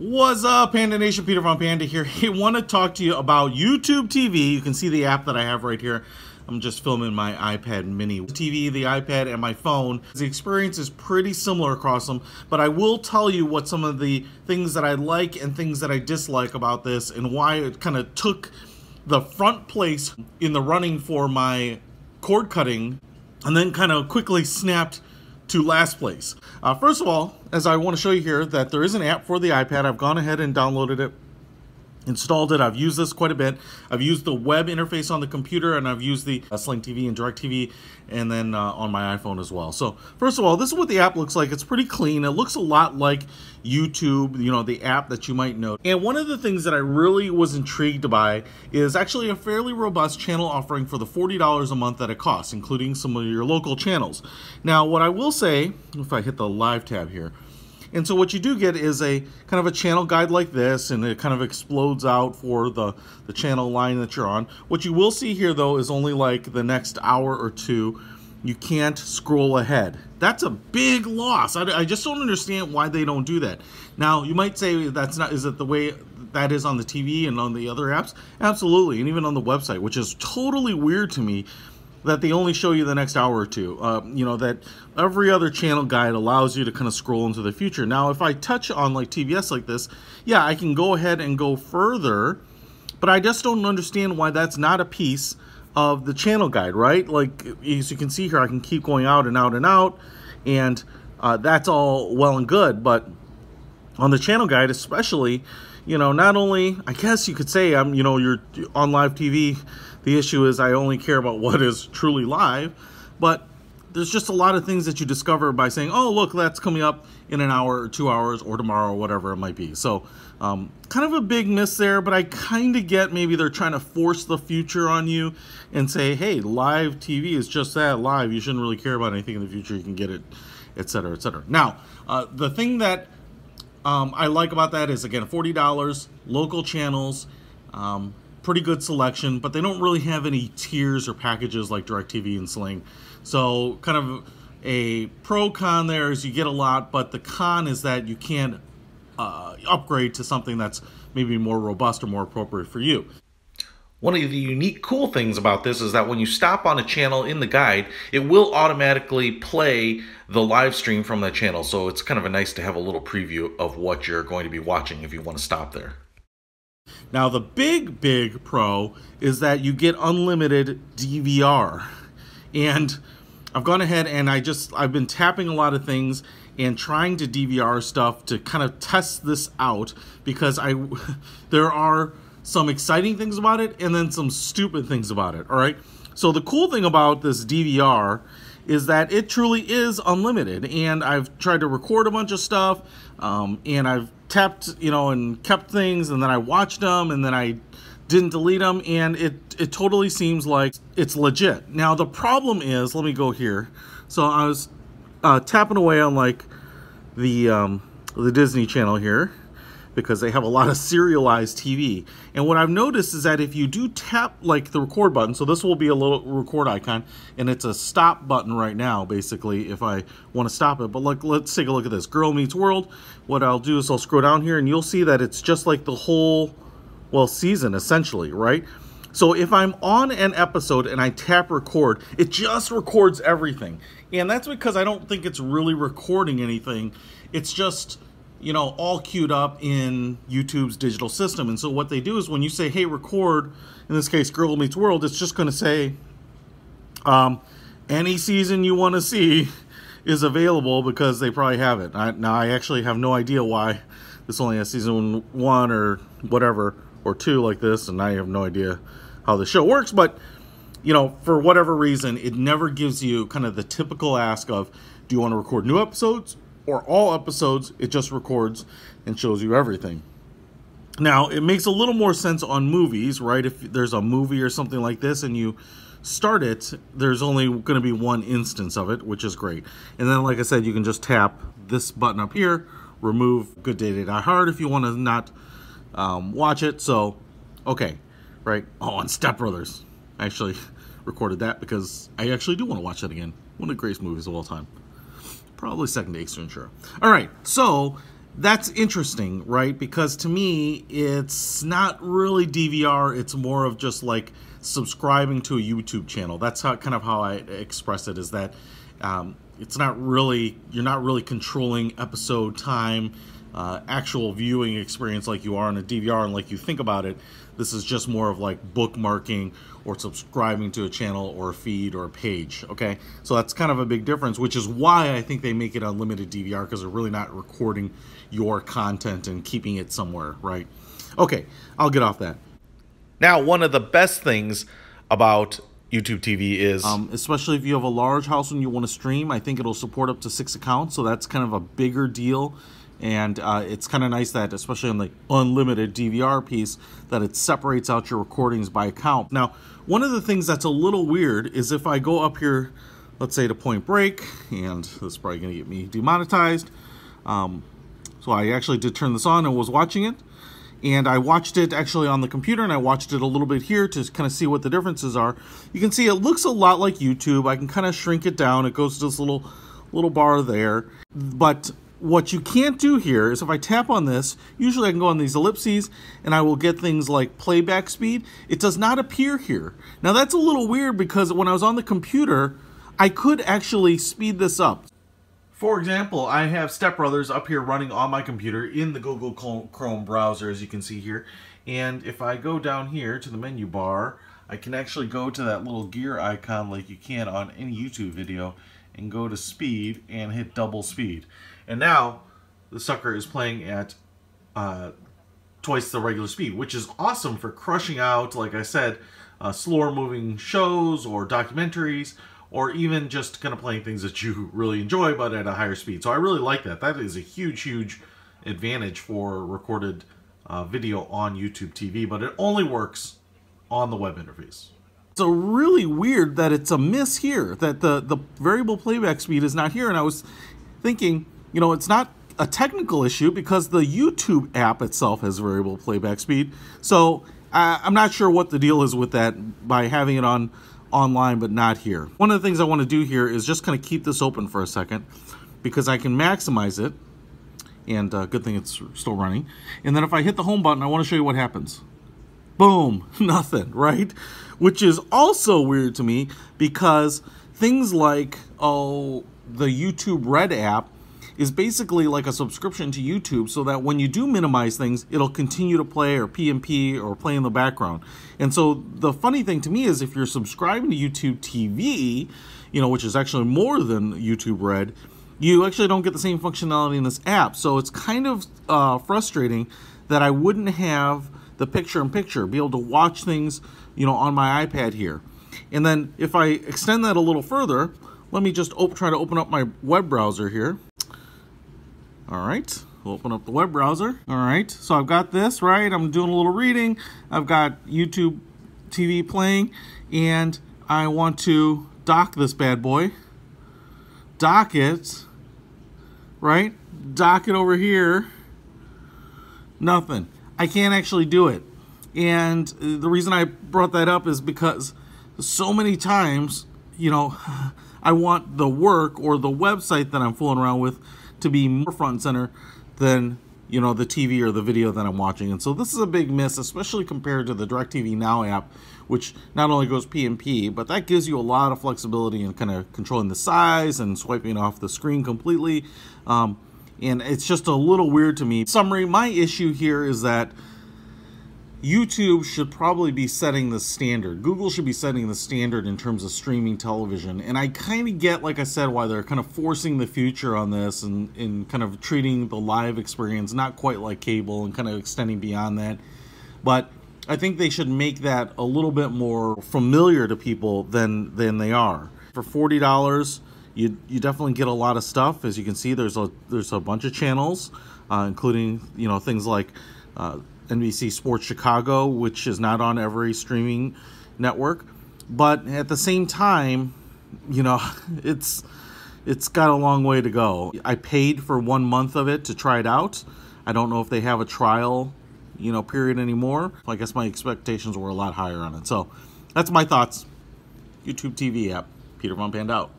What's up, Panda Nation? Peter Von Panda here. I want to talk to you about YouTube TV. You can see the app that I have right here. I'm just filming my iPad mini. TV, the iPad, and my phone. The experience is pretty similar across them, but I will tell you what some of the things that I like and things that I dislike about this and why it kind of took the front place in the running for my cord cutting and then kind of quickly snapped to last place. Uh, first of all, as I want to show you here, that there is an app for the iPad. I've gone ahead and downloaded it installed it. I've used this quite a bit. I've used the web interface on the computer and I've used the Sling TV and DirecTV and then uh, on my iPhone as well. So first of all, this is what the app looks like. It's pretty clean. It looks a lot like YouTube, you know, the app that you might know. And one of the things that I really was intrigued by is actually a fairly robust channel offering for the $40 a month that it costs, including some of your local channels. Now, what I will say, if I hit the live tab here, and so what you do get is a kind of a channel guide like this, and it kind of explodes out for the, the channel line that you're on. What you will see here, though, is only like the next hour or two. You can't scroll ahead. That's a big loss. I, I just don't understand why they don't do that. Now, you might say that's not, is it the way that is on the TV and on the other apps? Absolutely, and even on the website, which is totally weird to me that they only show you the next hour or two. Uh, you know, that every other channel guide allows you to kind of scroll into the future. Now, if I touch on like TBS like this, yeah, I can go ahead and go further, but I just don't understand why that's not a piece of the channel guide, right? Like, as you can see here, I can keep going out and out and out, and uh, that's all well and good, but on the channel guide especially, you know, not only, I guess you could say I'm, you know, you're on live TV, the issue is I only care about what is truly live, but there's just a lot of things that you discover by saying, oh, look, that's coming up in an hour or two hours or tomorrow or whatever it might be. So um, kind of a big miss there, but I kind of get maybe they're trying to force the future on you and say, hey, live TV is just that, live. You shouldn't really care about anything in the future. You can get it, etc., etc. Now, uh, the thing that um, I like about that is, again, $40, local channels, um, pretty good selection, but they don't really have any tiers or packages like DirecTV and Sling. So kind of a pro con there is you get a lot, but the con is that you can't uh, upgrade to something that's maybe more robust or more appropriate for you. One of the unique cool things about this is that when you stop on a channel in the guide, it will automatically play the live stream from that channel. So it's kind of a nice to have a little preview of what you're going to be watching if you want to stop there. Now the big, big pro is that you get unlimited DVR. And I've gone ahead and I just, I've been tapping a lot of things and trying to DVR stuff to kind of test this out because I, there are some exciting things about it and then some stupid things about it, all right? So the cool thing about this DVR is that it truly is unlimited and I've tried to record a bunch of stuff um, and I've tapped, you know, and kept things, and then I watched them, and then I didn't delete them, and it, it totally seems like it's legit. Now, the problem is, let me go here. So I was uh, tapping away on, like, the, um, the Disney Channel here, because they have a lot of serialized TV. And what I've noticed is that if you do tap like the record button, so this will be a little record icon, and it's a stop button right now, basically, if I want to stop it. But like, let's take a look at this. Girl Meets World. What I'll do is I'll scroll down here, and you'll see that it's just like the whole, well, season, essentially, right? So if I'm on an episode and I tap record, it just records everything. And that's because I don't think it's really recording anything. It's just you know, all queued up in YouTube's digital system. And so what they do is when you say, hey, record, in this case, Girl Meets World, it's just going to say, um, any season you want to see is available because they probably have it. I, now, I actually have no idea why this only has season one or whatever, or two like this, and I have no idea how the show works, but, you know, for whatever reason, it never gives you kind of the typical ask of, do you want to record new episodes or all episodes, it just records and shows you everything. Now, it makes a little more sense on movies, right? If there's a movie or something like this and you start it, there's only going to be one instance of it, which is great. And then, like I said, you can just tap this button up here, remove Good Day to Die Hard if you want to not um, watch it. So, okay, right? Oh, and Step Brothers. I actually recorded that because I actually do want to watch that again. One of the greatest movies of all time. Probably second to Ventura. All right, so that's interesting, right? Because to me, it's not really DVR. It's more of just like subscribing to a YouTube channel. That's how kind of how I express it. Is that um, it's not really you're not really controlling episode time, uh, actual viewing experience like you are on a DVR, and like you think about it. This is just more of like bookmarking or subscribing to a channel or a feed or a page. Okay, so that's kind of a big difference, which is why I think they make it unlimited DVR because they're really not recording your content and keeping it somewhere, right? Okay, I'll get off that. Now, one of the best things about YouTube TV is. Um, especially if you have a large house and you want to stream, I think it'll support up to six accounts, so that's kind of a bigger deal. And uh, it's kind of nice that, especially on the unlimited DVR piece, that it separates out your recordings by account. Now, one of the things that's a little weird is if I go up here, let's say to Point Break, and this is probably to get me demonetized. Um, so I actually did turn this on and was watching it. And I watched it actually on the computer and I watched it a little bit here to kind of see what the differences are. You can see it looks a lot like YouTube. I can kind of shrink it down. It goes to this little little bar there. But what you can't do here is if I tap on this, usually I can go on these ellipses and I will get things like playback speed. It does not appear here. Now that's a little weird because when I was on the computer, I could actually speed this up. For example, I have Step Brothers up here running on my computer in the Google Chrome browser, as you can see here. And if I go down here to the menu bar, I can actually go to that little gear icon like you can on any YouTube video and go to speed and hit double speed. And now the sucker is playing at uh, twice the regular speed, which is awesome for crushing out, like I said, uh, slower moving shows or documentaries or even just kind of playing things that you really enjoy but at a higher speed. So I really like that. That is a huge, huge advantage for recorded uh, video on YouTube TV, but it only works on the web interface. It's really weird that it's a miss here, that the, the variable playback speed is not here. And I was thinking, you know, it's not a technical issue because the YouTube app itself has variable playback speed. So uh, I'm not sure what the deal is with that by having it on online but not here. One of the things I want to do here is just kind of keep this open for a second because I can maximize it and uh, good thing it's still running. And then if I hit the home button, I want to show you what happens. Boom, nothing, right? Which is also weird to me because things like, oh, the YouTube Red app is basically like a subscription to YouTube so that when you do minimize things, it'll continue to play or PMP or play in the background. And so the funny thing to me is if you're subscribing to YouTube TV, you know, which is actually more than YouTube Red, you actually don't get the same functionality in this app. So it's kind of uh, frustrating that I wouldn't have the picture-in-picture, -picture, be able to watch things, you know, on my iPad here. And then if I extend that a little further, let me just try to open up my web browser here. All right, we'll open up the web browser. All right, so I've got this, right? I'm doing a little reading. I've got YouTube TV playing, and I want to dock this bad boy. Dock it, right? Dock it over here. Nothing. I can't actually do it. And the reason I brought that up is because so many times, you know, I want the work or the website that I'm fooling around with to be more front and center than you know the TV or the video that I'm watching. And so this is a big miss, especially compared to the DirecTV Now app, which not only goes PMP, but that gives you a lot of flexibility in kind of controlling the size and swiping off the screen completely. Um, and it's just a little weird to me. Summary, my issue here is that YouTube should probably be setting the standard. Google should be setting the standard in terms of streaming television. And I kind of get, like I said, why they're kind of forcing the future on this and, and kind of treating the live experience not quite like cable and kind of extending beyond that. But I think they should make that a little bit more familiar to people than than they are. For forty dollars, you you definitely get a lot of stuff. As you can see, there's a there's a bunch of channels, uh, including you know things like. Uh, NBC Sports Chicago, which is not on every streaming network. But at the same time, you know, it's it's got a long way to go. I paid for one month of it to try it out. I don't know if they have a trial, you know, period anymore. I guess my expectations were a lot higher on it. So that's my thoughts. YouTube TV app. Peter Von Pand out.